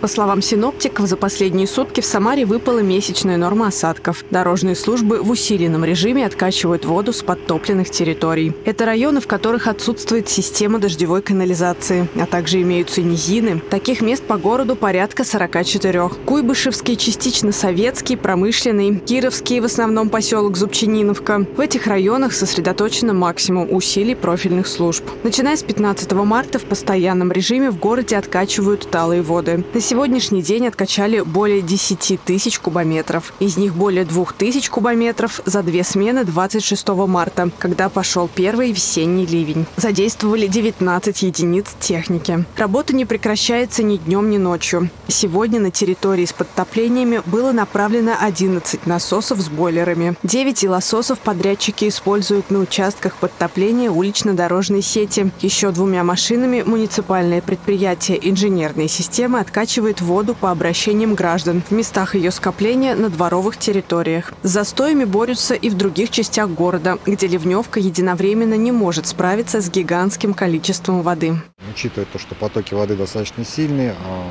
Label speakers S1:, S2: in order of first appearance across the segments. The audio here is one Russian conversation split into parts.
S1: По словам синоптиков, за последние сутки в Самаре выпала месячная норма осадков. Дорожные службы в усиленном режиме откачивают воду с подтопленных территорий. Это районы, в которых отсутствует система дождевой канализации, а также имеются низины. Таких мест по городу порядка 44. Куйбышевский, частично советский, промышленный, Кировский, в основном поселок Зубчининовка. В этих районах сосредоточено максимум усилий профильных служб. Начиная с 15 марта в постоянном режиме в городе откачивают талые воды. На сегодняшний день откачали более 10 тысяч кубометров. Из них более 2 тысяч кубометров за две смены 26 марта, когда пошел первый весенний ливень. Задействовали 19 единиц техники. Работа не прекращается ни днем, ни ночью. Сегодня на территории с подтоплениями было направлено 11 насосов с бойлерами. 9 илососов подрядчики используют на участках подтопления улично-дорожной сети. Еще двумя машинами муниципальное предприятие инженерные системы откачивает воду по обращениям граждан в местах ее скопления на дворовых территориях. С застоями борются и в других частях города, где ливневка единовременно не может справиться с гигантским количеством воды.
S2: Учитывая то, что потоки воды достаточно сильные, а,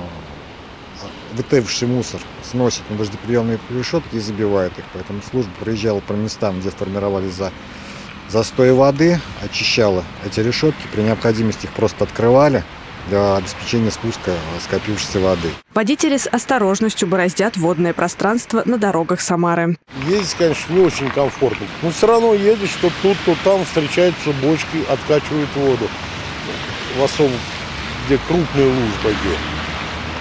S2: вытевший мусор сносит на дождеприемные решетки и забивает их. Поэтому служба проезжала по местам, где формировались за застой воды, очищала эти решетки. При необходимости их просто открывали для обеспечения спуска скопившейся воды.
S1: Водители с осторожностью бороздят водное пространство на дорогах Самары.
S3: Ездить, конечно, не очень комфортно. Но все равно едешь, то тут, то там встречаются бочки, откачивают воду. В особо, где крупные лужи пойдет.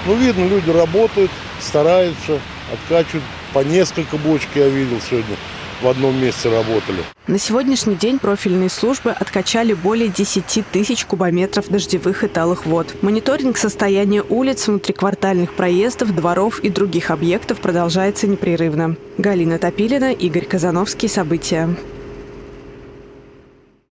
S3: Ну, видно, люди работают, стараются, откачивают. По несколько бочек я видел сегодня в одном месте работали.
S1: На сегодняшний день профильные службы откачали более 10 тысяч кубометров дождевых и талых вод. Мониторинг состояния улиц, внутриквартальных проездов, дворов и других объектов продолжается непрерывно. Галина Топилина, Игорь Казановский. События.